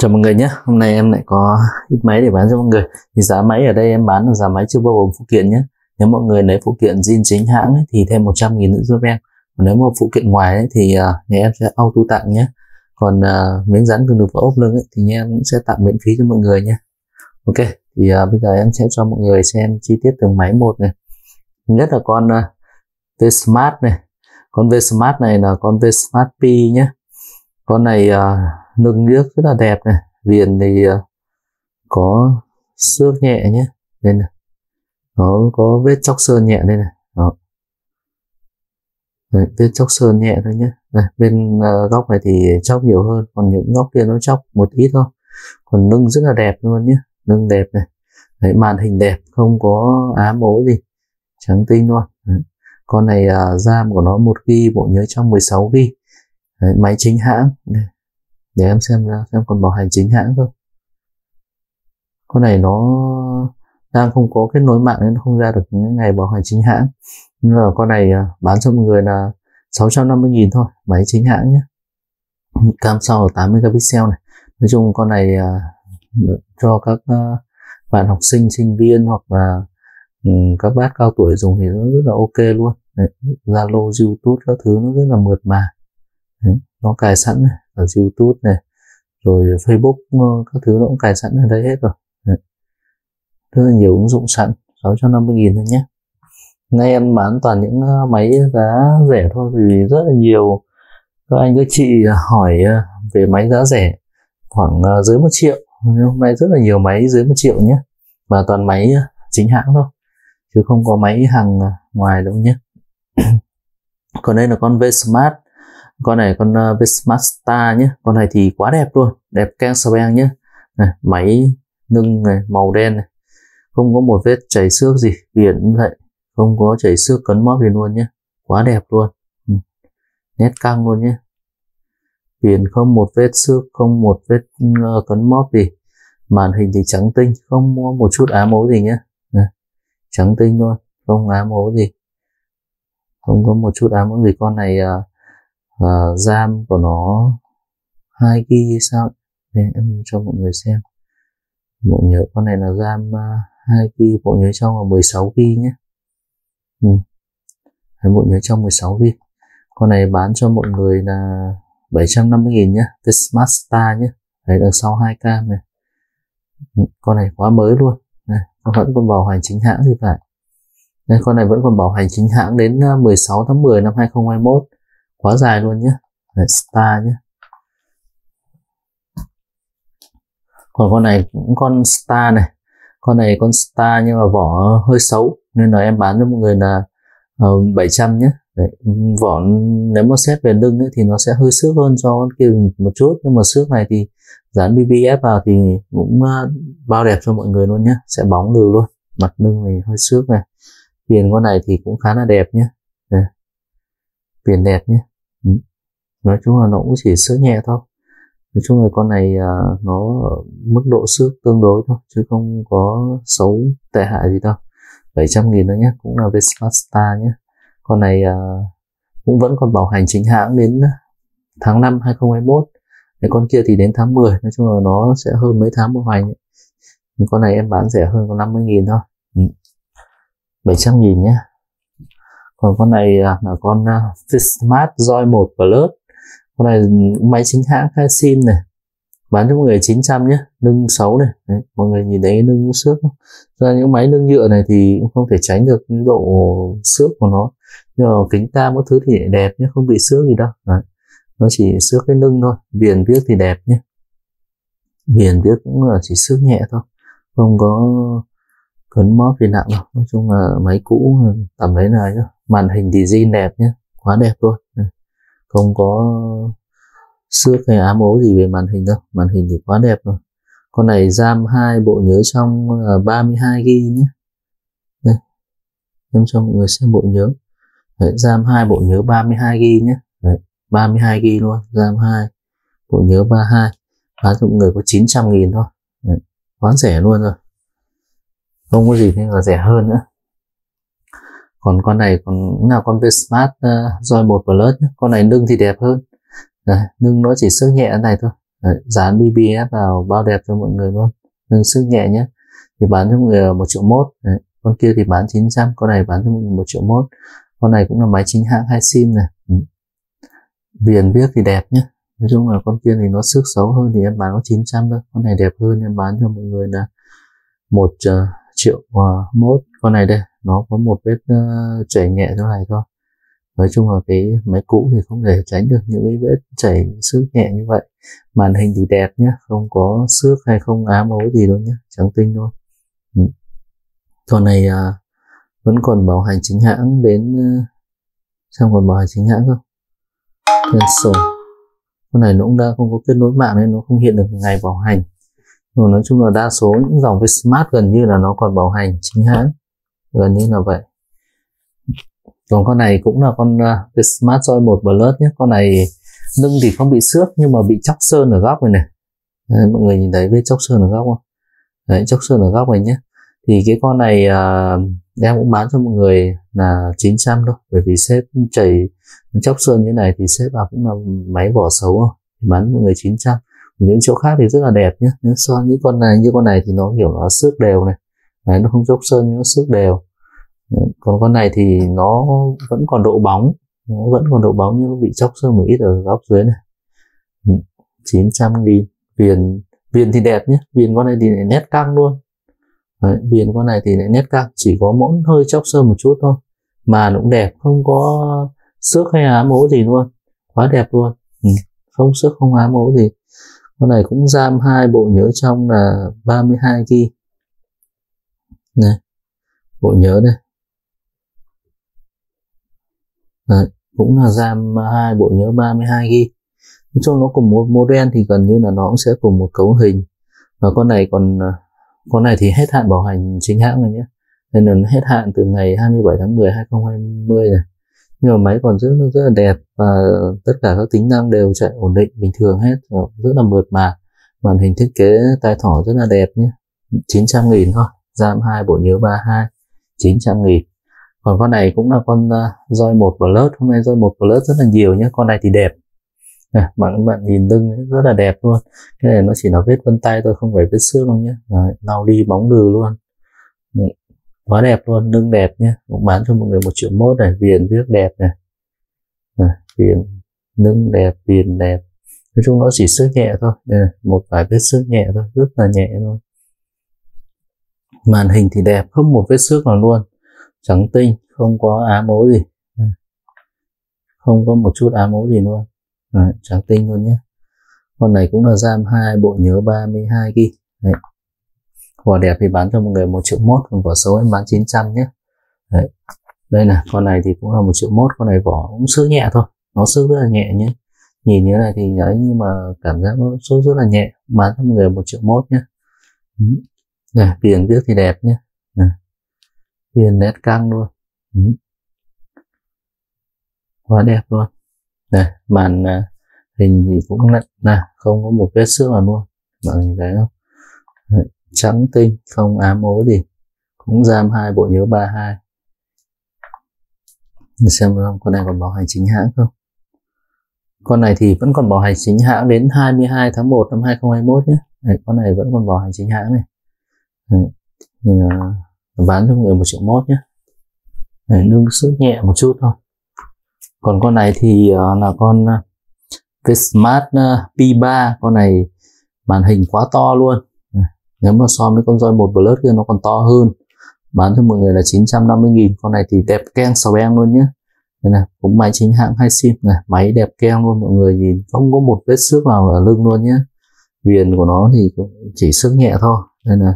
Chào mọi người nhé, hôm nay em lại có ít máy để bán cho mọi người. Thì giá máy ở đây em bán là giá máy chưa bao gồm phụ kiện nhé. Nếu mọi người lấy phụ kiện zin chính hãng ấy, thì thêm 100 nghìn nữa giúp em. Còn nếu mà phụ kiện ngoài ấy, thì uh, nhà em sẽ auto tặng nhé. Còn uh, miếng rắn cường được và ốp lưng ấy, thì nhà em cũng sẽ tặng miễn phí cho mọi người nhé. Ok, thì uh, bây giờ em sẽ cho mọi người xem chi tiết từng máy một này. Nhất là con uh, V Smart này. Con V Smart này là con V Smart P nhé. Con này uh, nâng nước rất là đẹp này. Viền thì ờ, có xước nhẹ nhé. Đây này. Nó có vết chóc sơn nhẹ đây này. Đó. Đấy, vết chóc sơn nhẹ thôi nhé. Đây, bên uh, góc này thì chóc nhiều hơn còn những góc kia nó chóc một ít thôi. Còn nâng rất là đẹp luôn nhé. Nâng đẹp này. Đấy, màn hình đẹp không có ám ố gì. Trắng tinh luôn. Đấy. con này uh, RAM của nó một g bộ nhớ trong 16 g Đấy, máy chính hãng. Đây để em xem ra em còn bảo hành chính hãng không con này nó đang không có kết nối mạng nên không ra được những ngày bảo hành chính hãng. Nhưng mà con này à, bán cho mọi người là 650.000 thôi máy chính hãng nhé. Cam sau 8 megapixel này. Nói chung con này à, cho các à, bạn học sinh sinh viên hoặc là ừ, các bác cao tuổi dùng thì nó rất là ok luôn. Zalo, YouTube các thứ nó rất là mượt mà. Đấy, nó cài sẵn này ở YouTube này, rồi Facebook ờ, các thứ nó cũng cài sẵn ở đây hết rồi. Rất là nhiều ứng dụng sẵn 650 nghìn thôi nhé. Nay em bán toàn những ờ, máy giá rẻ thôi, vì rất là nhiều. Các anh, các chị hỏi ờ, về máy giá rẻ, khoảng dưới một triệu. Nhưng hôm nay rất là nhiều máy dưới một triệu nhé. Và toàn máy chính hãng thôi, chứ không có máy hàng ngoài đâu nhé. Còn đây là con V Smart con này con uh, nhé. Con này thì quá đẹp luôn. Đẹp keng beng nhé. Này, máy nâng này màu đen này. Không có một vết chảy xước gì viền cũng vậy. Không có chảy xước cấn móp gì luôn nhé. Quá đẹp luôn. Ừ. nét căng luôn nhé. Viền không một vết xước không một vết uh, cấn móp gì. Màn hình thì trắng tinh không có một chút ám ố gì nhé. Này, trắng tinh luôn không ám ố gì. Không có một chút ám ố gì. Con này uh, và RAM của nó 2 GB sao để em cho mọi người xem. Bộ nhớ con này là RAM 2 GB bộ nhớ trong là 16 GB nhé. Ừ. bộ nhớ trong 16 GB con này bán cho mọi người là 750 nghìn nhé. Cái Smart Star nhé. Đấy đằng sau 2 cam này. Ừ, con này quá mới luôn. Này, con vẫn còn bảo hành chính hãng thì phải. Đây, con này vẫn còn bảo hành chính hãng đến à, 16 tháng 10 năm 2021 quá dài luôn nhé Đấy, star nhé còn con này cũng con star này. Con này con star nhưng mà vỏ hơi xấu nên là em bán cho mọi người là uh, 700 nhé Đấy, vỏ nếu mà xét về lưng ấy, thì nó sẽ hơi xước hơn cho con kia một chút nhưng mà xước này thì dán BBF vào thì cũng uh, bao đẹp cho mọi người luôn nhé sẽ bóng đều luôn mặt lưng này hơi xước này. Viền con này thì cũng khá là đẹp nhé tiền viền đẹp nhé Ừ. nói chung là nó cũng chỉ sước nhẹ thôi. Nói chung là con này à, nó mức độ xước tương đối thôi, chứ không có xấu tệ hại gì đâu. 700 nghìn nữa nhé, cũng là Vespa Star nhé. Con này à, cũng vẫn còn bảo hành chính hãng đến tháng 5 2021 cái con kia thì đến tháng 10 nói chung là nó sẽ hơn mấy tháng bảo hành con này em bán rẻ hơn có 50 nghìn thôi. Ừ. 700 nghìn nhé còn con này là con à, Fishmart Joy 1 Plus. Con này máy chính hãng khai sim này bán cho mọi người 900 nhé nâng 6 này. Đấy, mọi người nhìn thấy nâng xước không? Ra những máy nâng nhựa này thì cũng không thể tránh được cái độ xước của nó. Nhưng mà kính ta mỗi thứ thì đẹp nhé không bị xước gì đâu. Đấy. nó chỉ xước cái nâng thôi viền viết thì đẹp nhé viền viết cũng là chỉ xước nhẹ thôi không có cấn móp gì nặng đâu. Nói chung là máy cũ tầm đấy này nhá màn hình thì zin đẹp nhé quá đẹp luôn. Không có xước hay ám ố gì về màn hình đâu màn hình thì quá đẹp rồi con này RAM hai bộ nhớ trong là 32 GB nhé đây em cho mọi người xem bộ nhớ. Đấy, RAM hai bộ nhớ 32 GB nhé Đấy, 32 GB luôn RAM hai bộ nhớ 32 bán cho mọi người có 900 nghìn thôi. Đấy, quá rẻ luôn rồi. Không có gì nên là rẻ hơn nữa còn con này còn là con Vsmart uh, Joy 1 Plus con này nâng thì đẹp hơn. Đấy, nâng nó chỉ sức nhẹ này thôi. Đấy, dán BBS vào bao đẹp cho mọi người luôn. Nâng sức nhẹ nhé thì bán cho mọi người một triệu mốt. Đấy, con kia thì bán 900 con này bán cho mọi người một triệu mốt. Con này cũng là máy chính hãng hai sim này. Ừ. viền viết thì đẹp nhé nói chung là con kia thì nó sức xấu hơn thì em bán có 900 thôi. Con này đẹp hơn em bán cho mọi người là một uh, triệu uh, mốt. Con này đây nó có một vết uh, chảy nhẹ chỗ này thôi. Nói chung là cái máy cũ thì không thể tránh được những cái vết chảy xước nhẹ như vậy. Màn hình thì đẹp nhé không có xước hay không ám ố gì đâu nhé trắng tinh thôi. Ừ. con này à, vẫn còn bảo hành chính hãng đến ờ, xong còn bảo hành chính hãng không? Cancel con này nó cũng đã không có kết nối mạng nên nó không hiện được ngày bảo hành. Nói chung là đa số những dòng với smart gần như là nó còn bảo hành chính hãng gần như là vậy. Còn con này cũng là con uh, Smart Joy 1 Plus nhé. Con này lưng thì không bị xước nhưng mà bị chóc sơn ở góc này này. Đấy, mọi người nhìn thấy vết chóc sơn ở góc không? Đấy chóc sơn ở góc này nhé. Thì cái con này uh, em cũng bán cho mọi người là 900 thôi bởi vì sếp chảy chóc sơn như này thì sếp vào cũng là máy vỏ xấu không? Bán mọi người 900 những chỗ khác thì rất là đẹp nhé. So so những con này như con này thì nó kiểu nó xước đều này đấy, nó không chóc sơn nhưng nó xước đều. Còn con này thì nó vẫn còn độ bóng nó vẫn còn độ bóng nhưng nó bị chóc sơn một ít ở góc dưới này. Ừ, 900 nghìn. Viền viền thì đẹp nhé viền con này thì lại nét căng luôn. Đấy, viền con này thì lại nét căng chỉ có mỗi hơi chóc sơn một chút thôi mà nó cũng đẹp không có xước hay ám ố gì luôn quá đẹp luôn. Ừ. không xước không ám ố gì. Con này cũng giam hai bộ nhớ trong là 32 g này bộ nhớ đây. Đấy, cũng là RAM hai bộ nhớ 32 GB nói chung nó cùng một model thì gần như là nó cũng sẽ cùng một cấu hình. Và con này còn à, con này thì hết hạn bảo hành chính hãng rồi nhé. Nên là hết hạn từ ngày 27 tháng 10 2020 này. Nhưng mà máy còn rất rất là đẹp và tất cả các tính năng đều chạy ổn định bình thường hết. Rất là mượt mà. Màn hình thiết kế tai thỏ rất là đẹp nhé. 900 nghìn thôi. RAM hai bộ nhớ 32 900 nghìn. Còn con này cũng là con uh, roi một plus hôm nay roi một plus rất là nhiều nhé con này thì đẹp. À, bạn bạn nhìn lưng rất là đẹp luôn. Cái này nó chỉ là vết vân tay thôi không phải vết xước đâu nhé Đấy, lau đi bóng lừ luôn. Ừ, quá đẹp luôn lưng đẹp nhé cũng bán cho mọi người một triệu mốt này. Viền viết đẹp này. À, viền lưng đẹp viền đẹp. Nói chung nó chỉ xước nhẹ thôi. À, một vài vết xước nhẹ thôi rất là nhẹ thôi màn hình thì đẹp không một vết xước nào luôn. Trắng tinh không có ám ố gì. Ừ. Không có một chút ám ố gì luôn. Đấy, trắng tinh luôn nhé. Con này cũng là RAM hai bộ nhớ 32 GB Đấy. vỏ đẹp thì bán cho mọi người một triệu mốt còn vỏ xấu em bán 900 nhé. Đấy. đây là con này thì cũng là một triệu mốt con này vỏ cũng sữa nhẹ thôi. Nó sữa rất là nhẹ nhé. Nhìn như này thì ấy nhưng mà cảm giác nó sữa rất là nhẹ. Bán cho mọi người một triệu mốt nhé. Ừ nè viền trước thì đẹp nhé nè viền nét căng luôn. Ừ. quá đẹp luôn. Này màn à, hình thì cũng nặng nè không có một vết xước nào luôn. Mọi người thấy không? Đấy, trắng tinh không ám ố gì. Cũng giam hai bộ nhớ 32 xem không con này còn bảo hành chính hãng không? Con này thì vẫn còn bảo hành chính hãng đến 22 tháng 1 năm 2021 nhé Đấy, con này vẫn còn bảo hành chính hãng này. Đấy. Uh, bán cho người một triệu mốt nhé. Để nâng sức nhẹ một chút thôi. Còn con này thì uh, là con uh, Vsmart uh, P3 con này màn hình quá to luôn. Nếu mà so với con roi một Plus kia nó còn to hơn. Bán cho mọi người là 950 nghìn. Con này thì đẹp keng sò beng luôn nhé. Đây này cũng máy chính hãng hai sim. Này máy đẹp keng luôn mọi người nhìn không có một vết xước nào ở lưng luôn nhé. Viền của nó thì chỉ sức nhẹ thôi. Đây này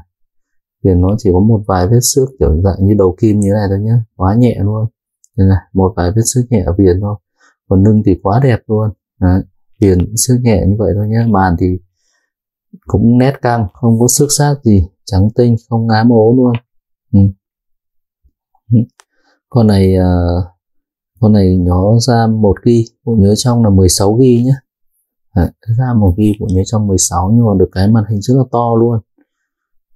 viền nó chỉ có một vài vết xước kiểu dạng như đầu kim như thế này thôi nhé quá nhẹ luôn. Đây này một vài vết xước nhẹ ở viền thôi. Còn lưng thì quá đẹp luôn. Đấy, viền xước nhẹ như vậy thôi nhé màn thì cũng nét căng không có xước sát gì trắng tinh không ngám ố luôn. Ừ. ừ. con này uh, con này nhỏ ra một ghi bộ nhớ trong là 16 ghi nhé Đấy, ra một ghi bộ nhớ trong 16 nhưng mà được cái màn hình rất là to luôn.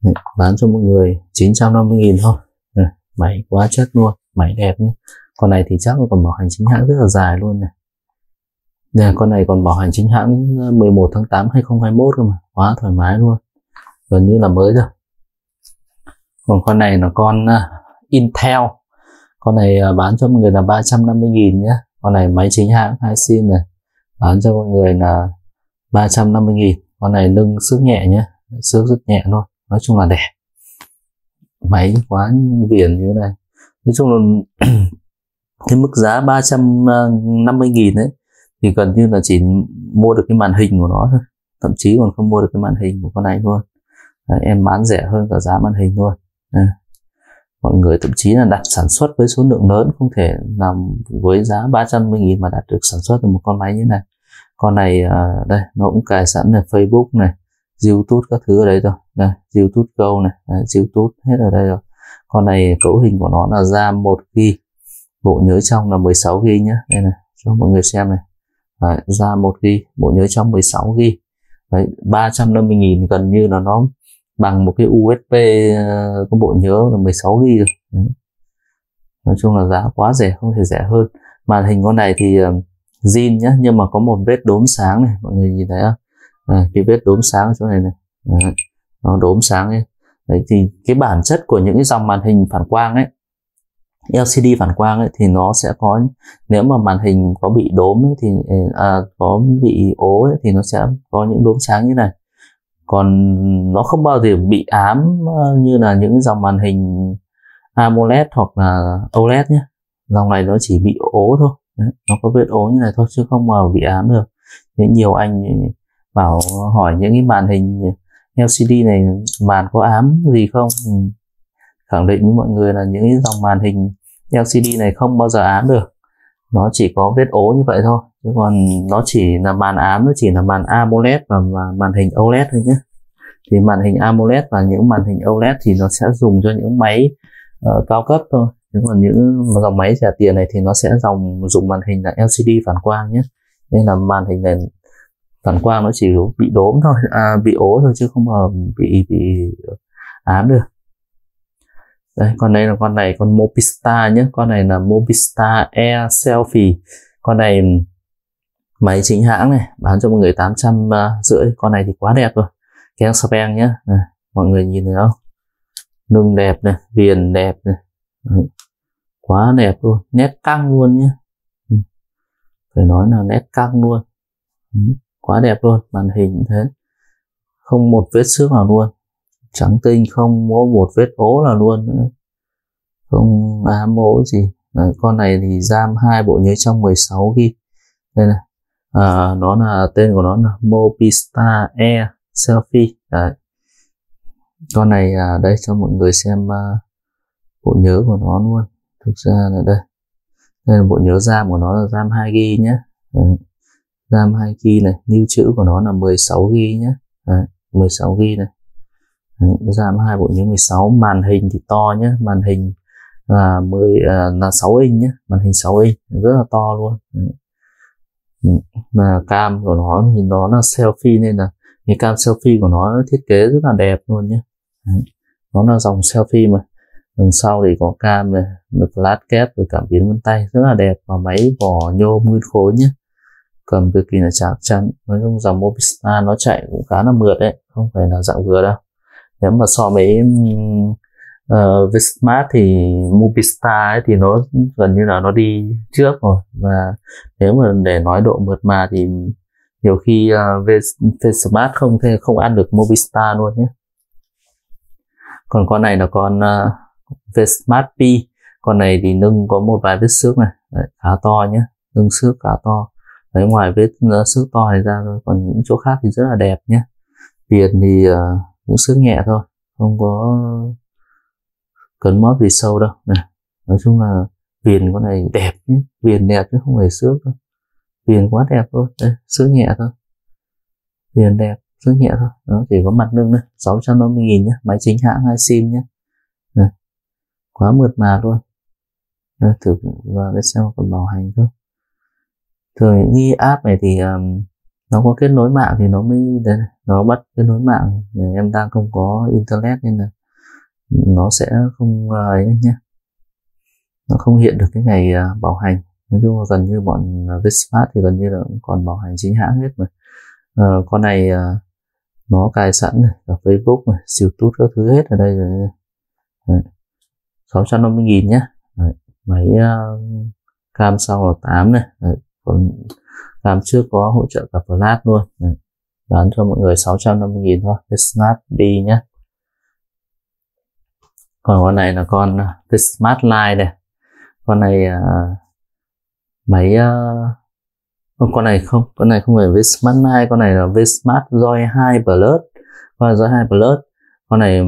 Ừ, bán cho mọi người 950 nghìn thôi. Ừ, máy quá chất luôn máy đẹp nhé. Con này thì chắc là còn bảo hành chính hãng rất là dài luôn này. Nè, con này còn bảo hành chính hãng đến ờ, 11 tháng 8 2021 cơ mà quá thoải mái luôn. Gần như là mới rồi. Còn con này là con ờ, Intel. Con này ờ, bán cho mọi người là 350 nghìn nhé. Con này máy chính hãng hai sim này. Bán cho mọi người là 350 nghìn. Con này nâng sức nhẹ nhé sức rất nhẹ thôi nói chung là đẹp. Máy quá viền như thế này. Nói chung là cái mức giá 350 nghìn đấy thì gần như là chỉ mua được cái màn hình của nó thôi. Thậm chí còn không mua được cái màn hình của con này luôn. Đấy, em bán rẻ hơn cả giá màn hình luôn. Mọi người thậm chí là đặt sản xuất với số lượng lớn không thể làm với giá 350 nghìn mà đạt được sản xuất được một con máy như này. Con này à, đây nó cũng cài sẵn là Facebook này. YouTube các thứ ở đây rồi. Đây YouTube Go này. Đấy, YouTube hết ở đây rồi. Con này cấu hình của nó là RAM 1 g bộ nhớ trong là 16 g nhé đây này cho mọi người xem này. Đấy, ra 1 g bộ nhớ trong 16 g Đấy, 350.000 gần như là nó bằng một cái USB ờ, có bộ nhớ là 16 g rồi. Đấy. nói chung là giá quá rẻ không thể rẻ hơn. Màn hình con này thì ờ, zin nhá nhưng mà có một vết đốm sáng này mọi người nhìn thấy không? À, cái vết đốm sáng ở chỗ này này. Nó đốm sáng ấy. Đấy thì cái bản chất của những cái dòng màn hình phản quang ấy LCD phản quang ấy, thì nó sẽ có nếu mà màn hình có bị đốm ấy, thì à, à, có bị ố ấy, thì nó sẽ có những đốm sáng như này. Còn nó không bao giờ bị ám à, như là những dòng màn hình AMOLED hoặc là OLED nhé. Dòng này nó chỉ bị ố thôi. Đấy, nó có vết ố như này thôi chứ không bao bị ám được. Thế nhiều anh bảo hỏi những cái màn hình LCD này màn có ám gì không? Ừ. Khẳng định với mọi người là những cái dòng màn hình LCD này không bao giờ ám được. Nó chỉ có vết ố như vậy thôi chứ còn nó chỉ là màn ám nó chỉ là màn AMOLED và màn hình OLED thôi nhé. Thì màn hình AMOLED và những màn hình OLED thì nó sẽ dùng cho những máy uh, cao cấp thôi. Nhưng còn những dòng máy rẻ tiền này thì nó sẽ dòng dùng màn hình là LCD phản quang nhé. Nên là màn hình này phản quang nó chỉ bị đốm thôi à, bị ố thôi chứ không mà bị bị ám được. Đây con đây là con này con mobista nhé. Con này là mobista Air Selfie. Con này máy chính hãng này bán cho mọi người tám trăm à, rưỡi. Con này thì quá đẹp rồi. Keng spang nhé. Này, mọi người nhìn thấy không? Lưng đẹp này viền đẹp này. Đấy. quá đẹp luôn nét căng luôn nhé. Ừ. Phải nói là nét căng luôn. Ừ quá đẹp luôn màn hình thế. Không một vết xước nào luôn. Trắng tinh không có một vết ố là luôn nữa. Không ám ố gì. Đấy, con này thì RAM hai bộ nhớ trong 16 GB đây này. À, nó là tên của nó là Mobistar Air Selfie. Đấy. con này à, đây cho mọi người xem à, bộ nhớ của nó luôn. Thực ra là đây. Đây là bộ nhớ RAM của nó là RAM 2 GB nhé. Đấy. RAM 2 GB này lưu trữ của nó là 16 GB nhé. Đấy. 16 GB này. Đấy, RAM hai bộ nhớ 16 màn hình thì to nhé. Màn hình à, à, là 10 là 6 inch nhé. Màn hình 6 inch rất là to luôn. Đấy. Ừ, là cam của nó nhìn nó là selfie nên là cái cam selfie của nó thiết kế rất là đẹp luôn nhé. Đấy. nó là dòng selfie mà. Đằng sau thì có cam này được flash kép rồi cảm biến vân tay rất là đẹp. Và máy vỏ nhôm nguyên khối nhé cầm cực kỳ là chắc chắn nói chung dòng Movistar nó chạy cũng khá là mượt đấy không phải là dạng vừa đâu. Nếu mà so với uh, ờ, Vsmart thì Movistar ấy, thì nó gần như là nó đi trước rồi. Và nếu mà để nói độ mượt mà thì nhiều khi ờ, uh, Vsmart không thể không ăn được Movistar luôn nhé. Còn con này là con ờ, uh, Vsmart P. Con này thì nâng có một vài vết xước này. Đấy, khá to nhé nâng xước khá to. Đấy, ngoài vết uh, xước to này ra thôi còn những chỗ khác thì rất là đẹp nhé. Viền thì uh, cũng xước nhẹ thôi không có cấn móp gì sâu đâu. Này nói chung là viền con này đẹp nhé viền đẹp chứ không phải xước đâu. Viền quá đẹp thôi đấy, xước nhẹ thôi. Viền đẹp xước nhẹ thôi. Đó chỉ có mặt nâng này 650 nghìn nhé máy chính hãng hai sim nhé. Này. quá mượt mà luôn. Đấy, thử vào để xem còn bảo hành không thường những cái app này thì um, nó có kết nối mạng thì nó mới nó bắt kết nối mạng. Em đang không có internet nên là nó sẽ không ờ, ấy nhé. Nó không hiện được cái ngày uh, bảo hành. Nói chung là gần như bọn ờ, Vsmart thì gần như là cũng còn bảo hành chính hãng hết mà. Uh, con này uh, nó cài sẵn này cả Facebook này YouTube các thứ hết ở đây rồi. Đấy. 650 nghìn nhá Đấy. máy uh, cam sau là 8 này. Đấy còn làm trước có hỗ trợ cả flat luôn. Bán cho mọi người 650 nghìn thôi Smart đi nhé còn con này là con à, cái Smart Line này. Con này uh, máy uh, con này không con này không phải vismart line con này là Vsmart Joy 2 Plus. Con này Joy 2 Plus con này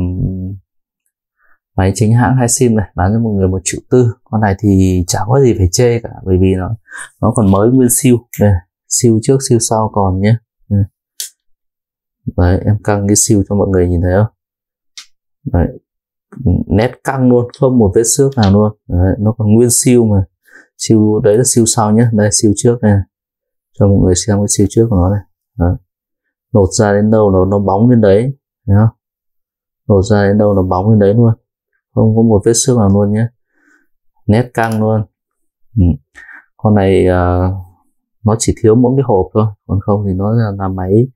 máy chính hãng hai sim này bán cho một người một triệu tư. Con này thì chả có gì phải chê cả bởi vì nó nó còn mới nguyên siêu. Đây siêu trước siêu sau còn nhé. Đấy em căng cái siêu cho mọi người nhìn thấy không? Đấy nét căng luôn không một vết xước nào luôn. Đấy, nó còn nguyên siêu mà. Siêu đấy là siêu sau nhé. Đây siêu trước này cho mọi người xem cái siêu trước của nó này đấy. nột ra đến đâu nó nó bóng lên đấy thấy không? Nột ra đến đâu nó bóng lên đấy luôn không có một vết xước nào luôn nhé. Nét căng luôn. Ừ. con này uh, nó chỉ thiếu mỗi cái hộp thôi còn không thì nó là, là máy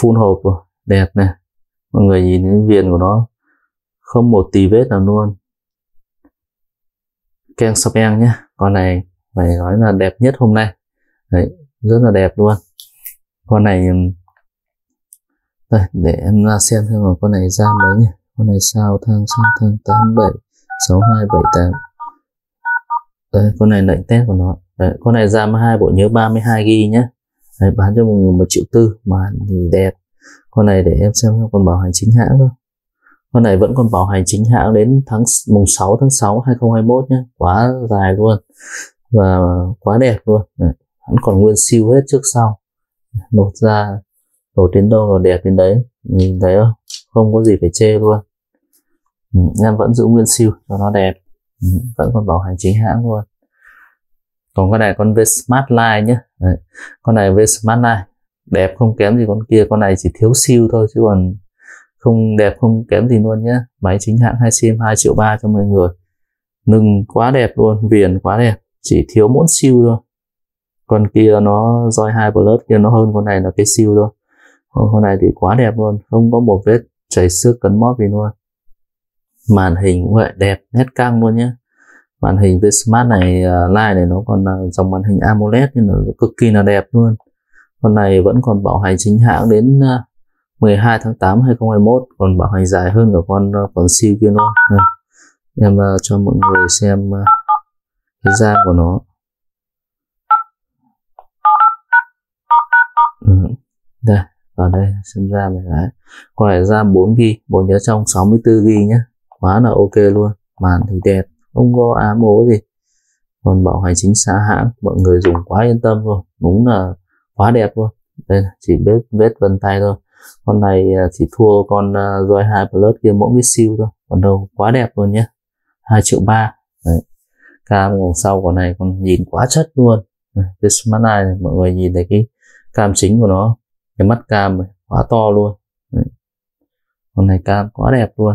full hộp rồi. Đẹp này. Mọi người nhìn cái viền của nó không một tì vết nào luôn. Keng Sapeng nhé. Con này phải nói là đẹp nhất hôm nay. Đấy, rất là đẹp luôn. Con này đây để em ra xem xem con này ra mấy nhỉ? Con này sao? Thang sao thang tám bảy sáu hai bảy tám. Đây con này lệnh test của nó. Đấy, con này RAM hai bộ nhớ 32 GB nhé Đấy, bán cho một người một triệu tư mà thì đẹp. Con này để em xem còn bảo hành chính hãng thôi con này vẫn còn bảo hành chính hãng đến tháng mùng 6 tháng 6 2021 nhé quá dài luôn. Và quá đẹp luôn. Vẫn còn nguyên siêu hết trước sau. Nộp ra nột đến đâu là đẹp đến đấy. Nhìn thấy không? Không có gì phải chê luôn. Ừ, em vẫn giữ nguyên siêu cho nó đẹp. Ừ, vẫn còn bảo hành chính hãng luôn. Còn con này con V Smart Line nhé đấy. con này V Smart Line. Đẹp không kém gì con kia con này chỉ thiếu siêu thôi chứ còn không đẹp không kém gì luôn nhé máy chính hãng hai sim 2 triệu ba cho mọi người. Nâng quá đẹp luôn viền quá đẹp. Chỉ thiếu mỗi siêu thôi. Con kia nó roi hai plus kia nó hơn con này là cái siêu thôi con này thì quá đẹp luôn. Không có một vết chảy xước cấn móp gì luôn. Màn hình cũng vậy đẹp nét căng luôn nhé màn hình với smart này uh, line này nó còn uh, dòng màn hình AMOLED nhưng là cực kỳ là đẹp luôn. Con này vẫn còn bảo hành chính hãng đến à, uh, 12 tháng 8 2021 còn bảo hành dài hơn cả con à, con siêu kia luôn đây. em uh, cho mọi người xem uh, cái da của nó. Ừ. đây vào đây, xem ra này đấy con này ra 4 g bộ nhớ trong 64 g nhé quá là ok luôn. Màn thì đẹp. Không có ám ố gì. Còn bảo hành chính xã hãng, mọi người dùng quá yên tâm luôn đúng là quá đẹp luôn. Đây, chỉ vết vết vân tay thôi. Con này à, chỉ thua con à, roi hai plus kia mỗi cái siêu thôi. Còn đâu, quá đẹp luôn nhé 2 triệu ba. Cam ngồi sau của này còn nhìn quá chất luôn. Cái smart eye này, mọi người nhìn thấy cái cam chính của nó cái mắt cam này, quá to luôn. Đấy. con này cam quá đẹp luôn.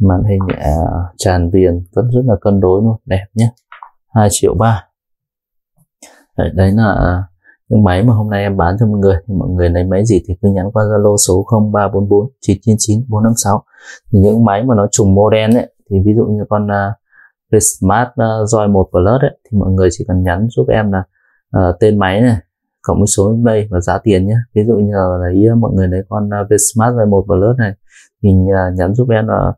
Màn hình à, tràn viền vẫn rất là cân đối luôn đẹp nhé. 2 triệu ba. Đấy, đấy là à, những máy mà hôm nay em bán cho mọi người. Thì mọi người lấy máy gì thì cứ nhắn qua Zalo số 0344 999 456 thì những máy mà nó trùng model ấy thì ví dụ như con uh, Smart uh, Joy 1 Plus ấy, thì mọi người chỉ cần nhắn giúp em là uh, tên máy này cộng với số email và giá tiền nhé. Ví dụ như là lấy mọi người lấy con à, uh, Smart Joy 1 Plus này thì uh, nhắn giúp em là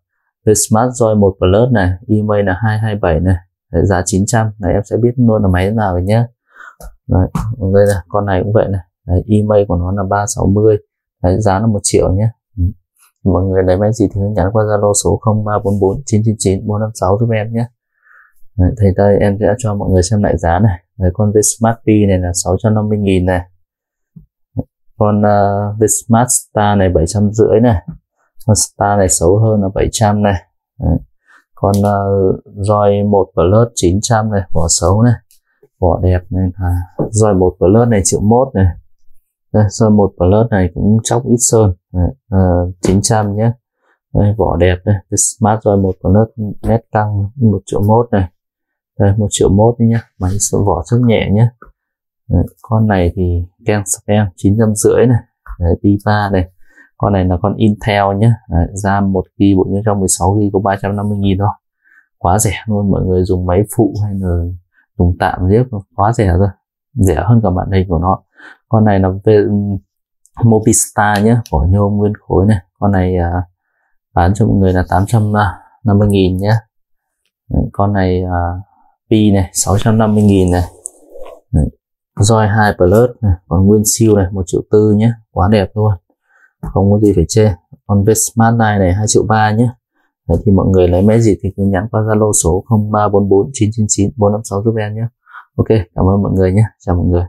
Vsmart Joy 1 Plus này email là 227 này giá 900 này em sẽ biết luôn là máy nào rồi nhé. Đấy, đây là con này cũng vậy này. Đấy, email của nó là 360 Đấy, giá là một triệu nhé. Ừ. Mọi người lấy máy gì thì nhắn qua Zalo số 0344 999 456 giúp em nhé. Đấy, thì đây em sẽ cho mọi người xem lại giá này. Đấy, con Vsmart P này là 650 nghìn này. Con uh, Vsmart Star này 750 này. Con Star này xấu hơn là 700 này. Đấy. con uh, Joy 1 Plus 900 này vỏ xấu này. Vỏ đẹp này là roi 1 plus này triệu mốt này. Đây, roi 1 plus này cũng chóc ít sơn. Đấy, ờ, uh, 900 nhé. Đây, vỏ đẹp này cái smart roi một plus nét căng 1 triệu mốt này đây một triệu mốt nhé máy vỏ rất nhẹ nhá. Đấy, con này thì Ken spam chín trăm rưỡi này. Đấy, P3 này. Con này là con Intel nhá. Đấy, RAM 1 g bộ nhớ trong 16 g có 350 nghìn thôi. Quá rẻ luôn mọi người dùng máy phụ hay là dùng tạm giết quá rẻ rồi rẻ hơn cả màn hình của nó. Con này là về Movistar nhé vỏ nhôm nguyên khối này. Con này à, bán cho mọi người là 850 nghìn nhé Đấy, con này à, Pi này 650 nghìn này. Đấy, Roi 2 Plus này còn nguyên siêu này 1 triệu tư nhé quá đẹp luôn. Không có gì phải chê. Còn Vesmart này này 2 triệu ba nhé Đấy, thì mọi người lấy máy gì thì cứ nhắn qua Zalo số 0344 999 456 giúp em nhé Ok cảm ơn mọi người nhé chào mọi người.